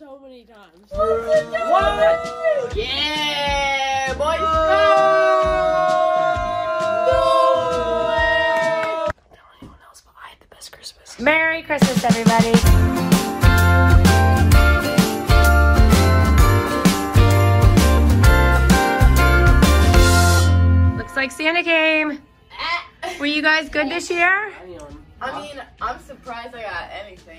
so many times. What? Yeah, boys. Tell anyone else, but I had the best Christmas. Merry Christmas, everybody. Looks like Santa came. Eh. Were you guys good this year? I mean, I'm surprised I got anything, but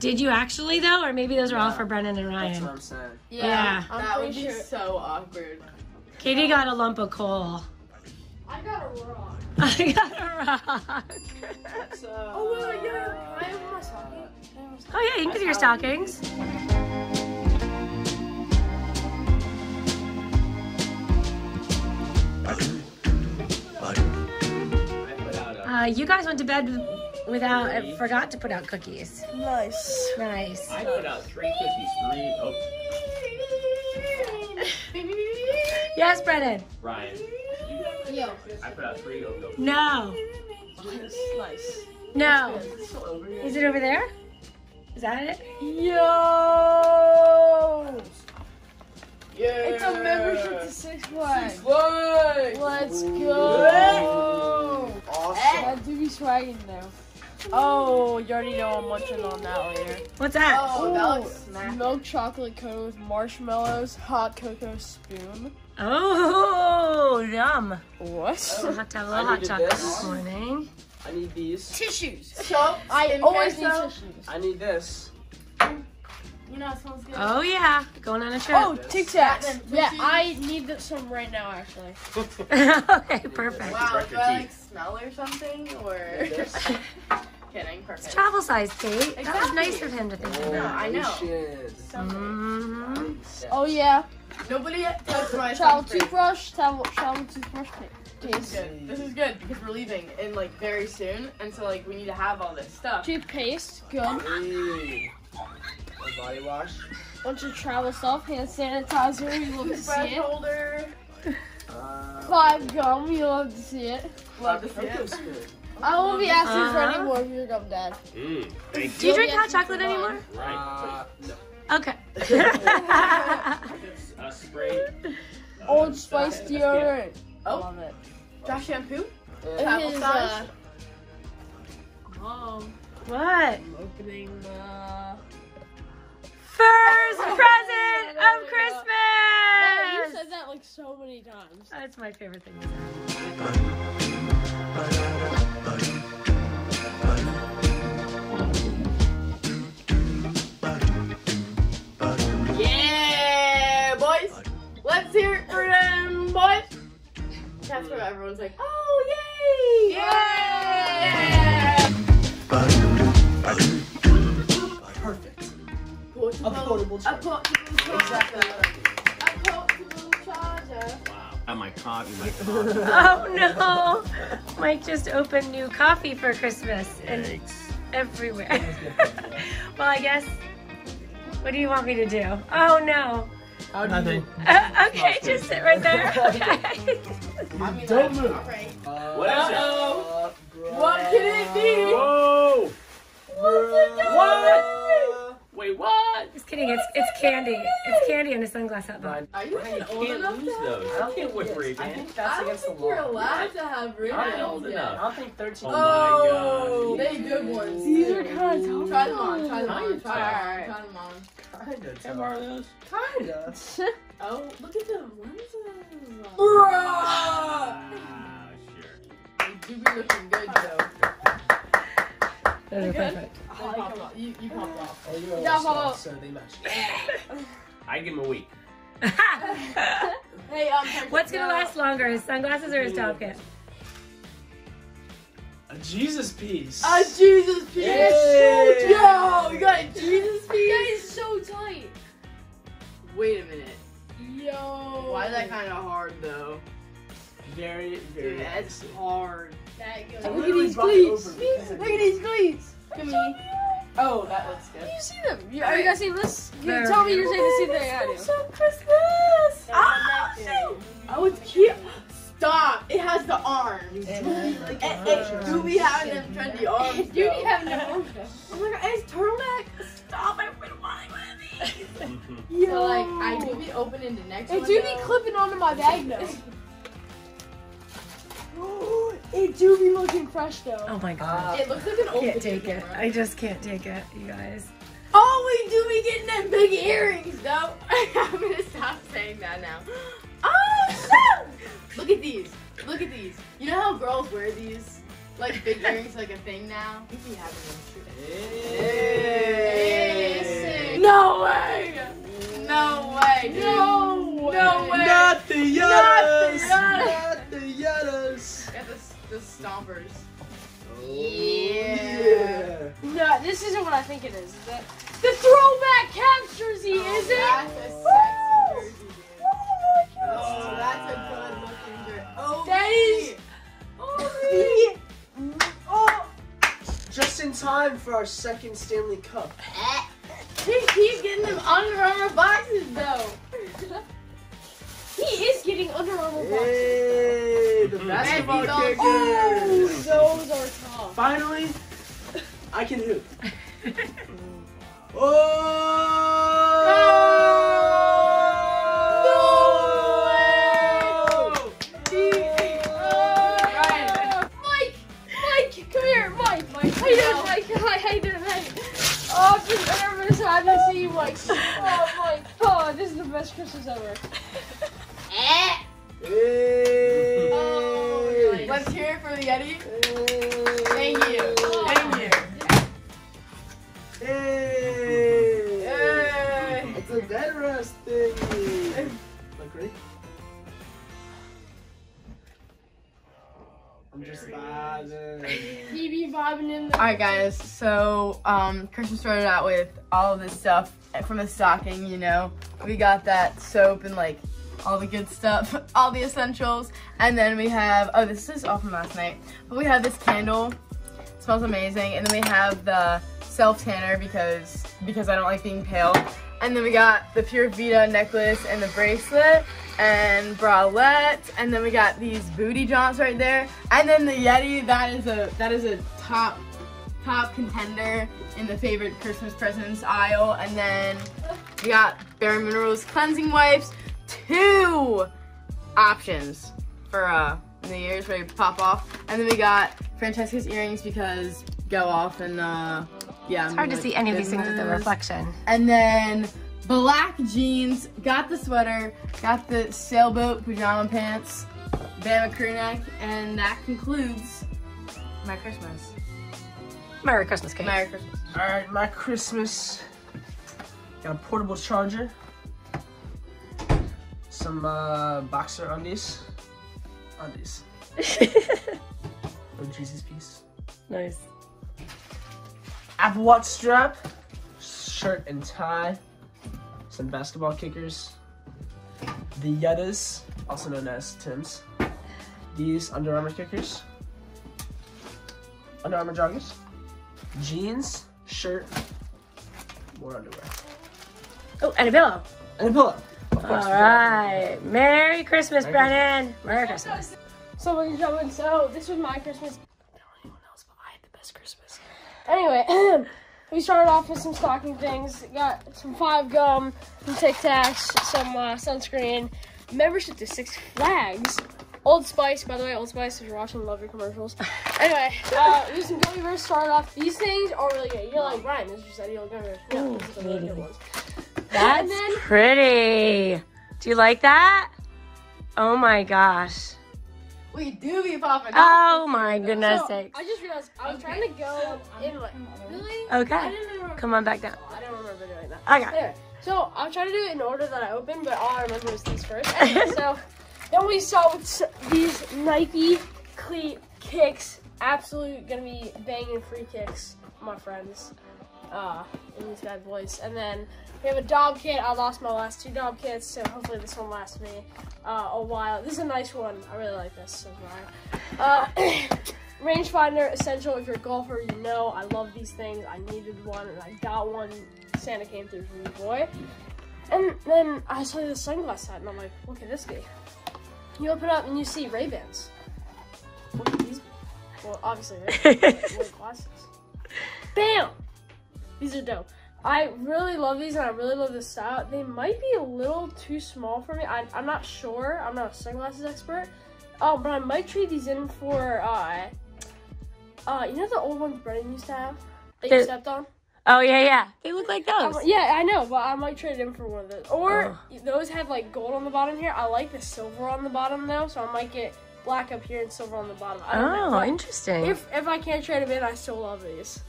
Did you actually though, or maybe those are all for Brennan and That's what Ryan? I'm saying. Yeah. that would be so awkward. Katie got a lump of coal. I got a rock. I got a rock. That's, uh, Oh, wait, yeah. I have my stocking? I have my stocking? Oh yeah, you can do your stockings. Uh, you guys went to bed without, uh, forgot to put out cookies. Nice. Nice. I put out three cookies, three. Oh, Yes, Brennan. Ryan. Yo. I put out three Ogo. No. Nice. No. Is it over there? Is that it? Yo! Yeah. It's a membership to Six Flags. Flags. Let's go! Awesome. That do be swagging now. Oh, you already know I'm munching on that later. What's that? Oh, that Ooh, looks smack. milk chocolate coated with marshmallows, hot cocoa spoon. Oh, yum. What? I'll have to have a I little hot chocolate this. this morning. I need these. Tissues. So, I always need tissues. I need this. You know, it smells good. Oh yeah, going on a trip. Oh, Tic Tacs. Yeah. I need some right now, actually. okay, perfect. Wow, Brush do I like smell or something? Or This. Kidding? Perfect. Travel size, Kate. That was nice of him to think of No, that. I know. Congratulations. hmm Oh yeah, Nobody touched my travel toothbrush, travel travel toothbrush ca- This is case, good. This is good because we're leaving in like very soon, and so like we need to have all this stuff. toothpaste, good. Hey. A body wash. Bunch of travel stuff, hand sanitizer, you love to see Bread it. holder. Uh, Five gum, you love to see it. Love to see it. Good. I won't be asking for Uh-huh. any more of your gum, Dad. Mmm. Thank Do you You'll drink hot chocolate anymore? Right. Uh, no. Okay. It's a spray. uh, Old Spice SPF. deodorant. Oh. Love it. Josh shampoo. Uh, Travel It is, uh, Mom, what? I'm opening the. First present of Yeah, you said that like so many times. That's my favorite thing. to say. Them, boys. That's where everyone's like, oh, yay! Yeah! Perfect. Portable, A portable a charger. portable charger. Exactly I need. A portable charger. Wow. At my coffee, my coffee. Oh no! Mike just opened new coffee for Christmas and it's everywhere. well, I guess. What do you want me to do? Oh no! How do you Uh, okay, just sit right there. Okay. I mean, Don't move. all right. Uh, What is it? uh, What can it be? Whoa! What? Wait, what? Just kidding. It's it's candy. It's candy in a sunglass hat box. Are you Ryan, you old can't enough lose to those. I I don't can't think whip yes. Ray I Ban. think I that's don't against the think law. you're allowed to have ring I'm not old yet. enough. I don't think 13. Oh Oh, my they good ones. These are kind of Try them on. Try them on. Try, tough. try, try them on. Kinda Can borrow those? Kinda. Oh, look at the lenses. Bruh! Ah, sure. You do be looking good though. Those are perfect. They pop off. You, you pop off. Oh, you're Yeah, all so they match. I give him a week. Hey, um, What's gonna no. last longer, his sunglasses or his top kit? A Jesus piece. A Jesus piece. Yay. Yo, you got a Jesus piece. That is so tight. Wait a minute. Yo. Why is that kind of hard though? Very, very. Dude, that's hard. That goes. I Look at these brought cleats. over because of Look at these cleats. Come me. Oh, that looks good. You see them? You, are you guys seeing this? You Very tell me you're saying the same thing I do. So Christmas. Ah, shoot. Oh, it's cute. Stop. It has the arms. And Like, it, it, do we have them trendy arms? Do you though? have no? Oh my god, it's turtleneck. Stop. I've been wanting one of these. So like I do be opening the next It one. do be clipping onto my bag though. it do be looking fresh though. Oh my god. It looks like an I old can't take banana, it. bro. I just can't take it, you guys. Oh, we do be getting them big earrings, though. I'm gonna stop saying that now. Oh, shit! Look at these. Look at these. You know how girls wear these? Like big earrings, like a thing now. We be having them too. Hey. No way! No way. dude. No way! No way. Not the Not the Yuttas! Yuttas. Not the Yuttas! Got the, the stompers. Oh, yeah. No, this isn't what I think it is. Is it? The throwback Cavs jersey, oh, is it? That's a sexy jersey, dude. Oh, oh that's a good looking jersey. Oh, That is- Oh, Oh, Just in time for our second Stanley Cup. He keeps getting them Under Armour boxes though. he is getting Under Armour boxes. Hey, the mm-hmm. basketball Messi kickers! Oh, those are tough. Finally, I can hoop. Oh! It's a dead rest thingy. Look, ready? I'm just vibing. He be vibing in the. All right, guys. So, um, Christmas started out with all of this stuff from the stocking. You know, we got that soap and like all the good stuff, all the essentials, and then we have oh, this is all from last night. But we have this candle. It smells amazing, and then we have the self tanner because because I don't like being pale. And then we got the Pura Vida necklace and the bracelet and bralette, and then we got these booty jaunts right there, and then the Yeti. That is a that is a top top contender in the favorite Christmas presents aisle, and then we got Bare Minerals cleansing wipes, two options for uh New Year's ready to pop off, and then we got Francesca's earrings because go off and uh yeah. It's hard to see any of these things with the reflection. And then black jeans, got the sweater, got the sailboat pajama pants, Bama crew neck, and that concludes my Christmas. Merry Christmas, Kate. Merry Christmas. Alright, my Christmas. Got a portable charger. Some uh, boxer undies. Undies. From Jesus Piece. nice. Apple Watch strap. Shirt and tie. Some basketball kickers. The Yuttas, also known as Tim's. These Under Armour kickers. Under Armour joggers. Jeans, shirt, more underwear. Oh, and a pillow. And a pillow. All right. Merry Christmas, Merry Brennan. Merry Christmas. So, ladies and gentlemen, so this was my Christmas. Don't tell anyone else, but I had the best Christmas. Anyway, we started off with some stocking things. Got some five gum, some Tic Tacs, some uh, sunscreen, membership to Six Flags, Old Spice. By the way, Old Spice, if you're watching, love your commercials. Anyway, uh, we some gummy bears. Started off. These things are really good. You're like Ryan. This is just ideal gummy bears. No, Ooh, really good ones. That's then- pretty. Do you like that? Oh my gosh. We do be popping. Oh my goodness So, sakes. I just realized I was trying to go in like really. Okay. I didn't. Come on back down. I don't remember doing that. Okay. There. so I'm trying to do it in order that I opened, but all I remember is these first. Anyway, so then we saw these Nike cleat kicks, absolute gonna be banging free kicks, my friends, uh, in these bad boys. And then we have a dog kit. I lost my last two dog kits, so hopefully this one lasts me uh, a while. This is a nice one. I really like this. So do I. Uh, rangefinder essential if you're a golfer you know i love these things i needed one and i got one santa came through for me boy and then i saw the sunglass set and i'm like what could this be you open up and you see ray bans what could these be well obviously Ray-Bans, glasses bam these are dope I really love these and I really love the style. They might be a little too small for me. I, I'm not sure. I'm not a sunglasses expert. Oh, but I might trade these in for, uh, uh, you know the old ones Brennan used to have that you stepped on? Oh yeah, yeah. They look like I those. might- yeah, I know, but I might trade in for one of those. Or Oh. those have like gold on the bottom here. I like the silver on the bottom though, so I might get black up here and silver on the bottom. I don't know. Oh, but interesting. If if I can't trade them in, I still love these.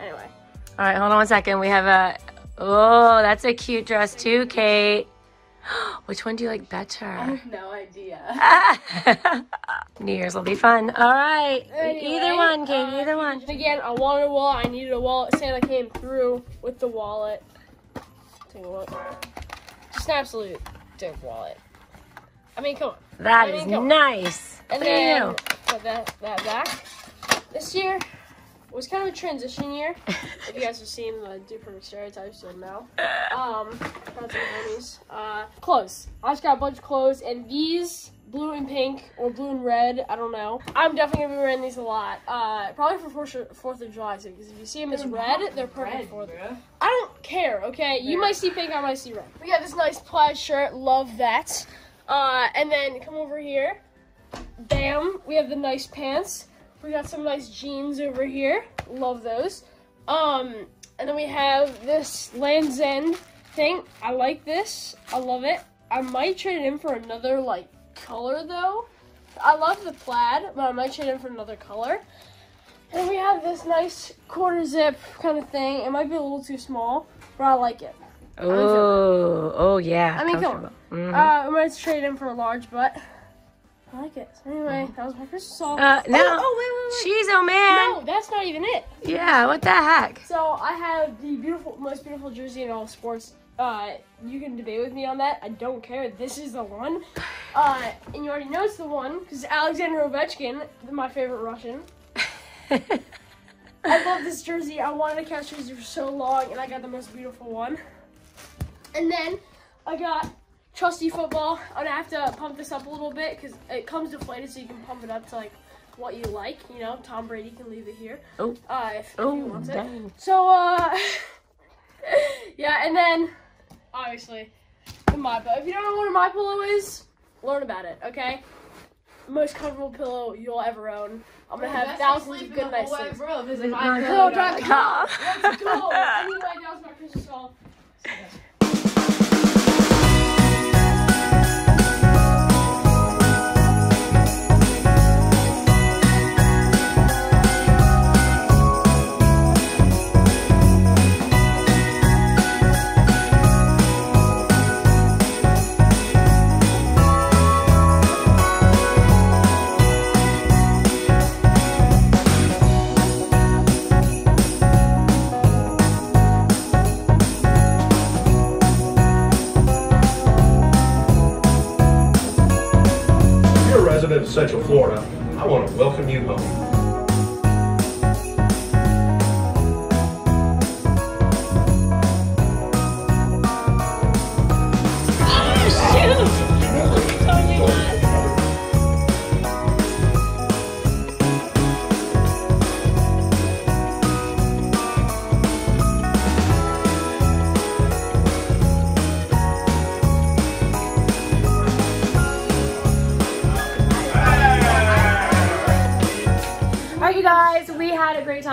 Anyway, All right, hold on one second. We have a. Oh, that's a cute dress too, Kate. Which one do you like better? I have no idea. New Year's will be fun. All right, Anyway, either one, Kate. uh, either one. Again, I wanted a wallet. I needed a wallet. Santa came through with the wallet. Take a look. Just an absolute dope wallet. I mean, come on. That I is mean, go. nice. And Look then put that that back. This year was kind of a transition year. if you guys have seen the Perfect Stereotypes, you'll know. Um, got some homies. Uh, clothes. I just got a bunch of clothes, and these blue and pink or blue and red. I don't know. I'm definitely gonna be wearing these a lot. Uh, probably for Fourth Fourth of July too, because if you see them as red, they're perfect for them. I don't care. Okay, you might see pink, I might see red. We got this nice plaid shirt. Love that. Uh, and then come over here. Bam, we have the nice pants. We got some nice jeans over here. Love those. Um, and then we have this Land's End thing. I like this. I love it. I might trade it in for another like color though. I love the plaid, but I might trade it in for another color. And we have this nice quarter zip kind of thing. It might be a little too small, but I like it. Oh, oh yeah. I mean, come on. comfortable. Mhm. Uh, I might trade in for a large, but I like it. So anyway, that was my Christmas song. Uh, no. Oh, oh, wait, wait, wait. Jeez, oh man. No, that's not even it. Yeah, what the heck? So I have the beautiful, most beautiful jersey in all sports. Uh, you can debate with me on that. I don't care. This is the one. Uh, and you already know it's the one because Alexander Ovechkin, my favorite Russian. I love this jersey. I wanted a Caps jersey for so long, and I got the most beautiful one. And then I got trusty football. I'm gonna have to pump this up a little bit because it comes deflated, so you can pump it up to like what you like. You know, Tom Brady can leave it here. Oh. uh, if, if he Oh, wants it. dang. So, uh, yeah, and then obviously the my pillow. If you don't know what a my pillow is, learn about it. Okay, most comfortable pillow you'll ever own. I'm gonna have thousands of good nights. sleeps. Bro, visit my my Pillow drop. Oh. Let's go. Anyway, that was my Christmas song.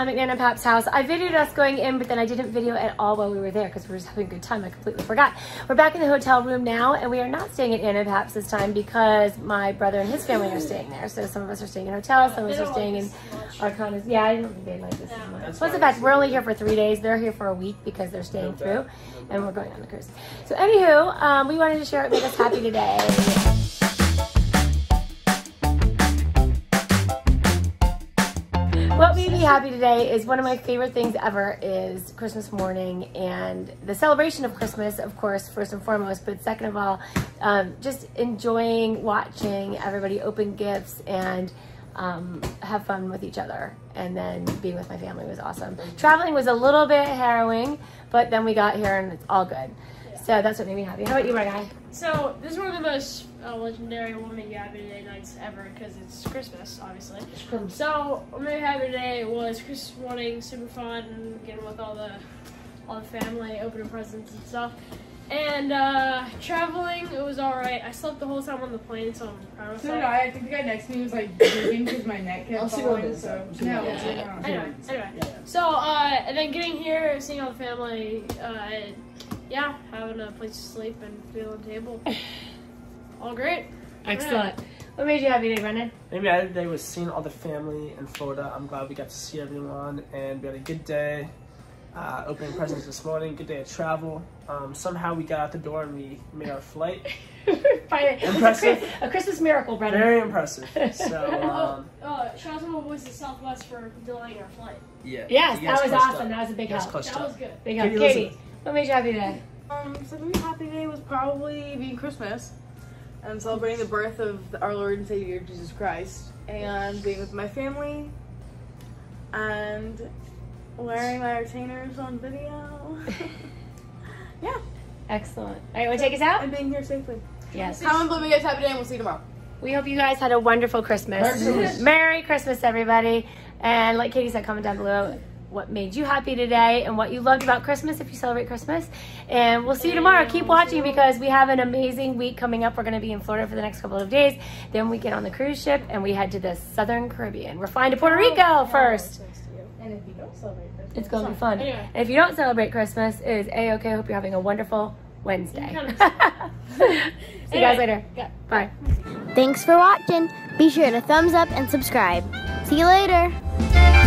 Time at Nana Pap's house. I videoed us going in, but then I didn't video at all while we were there because we were just having a good time. I completely forgot. We're back in the hotel room now, and we are not staying at Nana Pap's this time because my brother and his family are staying there. So some of us are staying in hotels, some of us are staying in our condos. Yeah, I don't think they like this as much. Plus the fact we're only here for three days. They're here for a week because they're staying through, and we're going on the cruise. So anywho, um, we wanted to share what made us happy today. Happy today is one of my favorite things ever is Christmas morning and the celebration of Christmas, of course, first and foremost, but second of all, um, just enjoying watching everybody open gifts and um, have fun with each other. And then being with my family was awesome. Traveling was a little bit harrowing, but then we got here and it's all good. So that's what made me happy. How about you, my guy? So this is one of the most uh, legendary "What Made You Happy Today" nights ever because it's Christmas, obviously. Christmas. So what made me happy today was Christmas morning, super fun, getting with all the all the family, opening presents and stuff. And uh, traveling, it was all right. I slept the whole time on the plane, so I'm proud of So did. I. I think the guy next to me was like digging because my neck I'll kept falling. So I'll see no, what it it's is. Anyway, anyway. Yeah, yeah. So, uh, and then getting here, seeing all the family, uh, yeah, having a place to sleep and food on the table. All great. Excellent. What made you happy today, Brennan? Maybe other day was seeing all the family in Florida. I'm glad we got to see everyone and we had a good day. Uh, opening presents this morning, good day of travel. Um, somehow we got out the door and we made our flight. Impressive. A Christmas miracle, Brennan. Very impressive. So, um, Uh, shout out to my boys at Southwest for delaying our flight. yeah. Yes, that was awesome. up. That was a big help. That was good. Big help. Katie, Katie, listen. What made you happy today? Um, so maybe happy day was probably being Christmas and celebrating the birth of our Lord and Savior Jesus Christ and being with my family and wearing my retainers on video. yeah, Excellent. All right, want to take us out? and being here safely. Yes. Comment below, you guys happy day, and we'll see you tomorrow. We hope you guys had a wonderful Christmas. Merry Christmas. Merry Christmas, everybody. And like Katie said, comment down below what made you happy today and what you loved about Christmas if you celebrate Christmas. And we'll see you tomorrow. Keep watching because we have an amazing week coming up. We're going to be in Florida for the next couple of days. Then we get on the cruise ship and we head to the Southern Caribbean. We're flying to Puerto oh, Rico first. And if you don't celebrate Christmas, It's going to be fun. Anyway. And if you don't celebrate Christmas, it is A-OK. Hope you're having a wonderful Wednesday. See you guys later. Bye. Thanks for watching. Be sure to thumbs up and subscribe. See you later.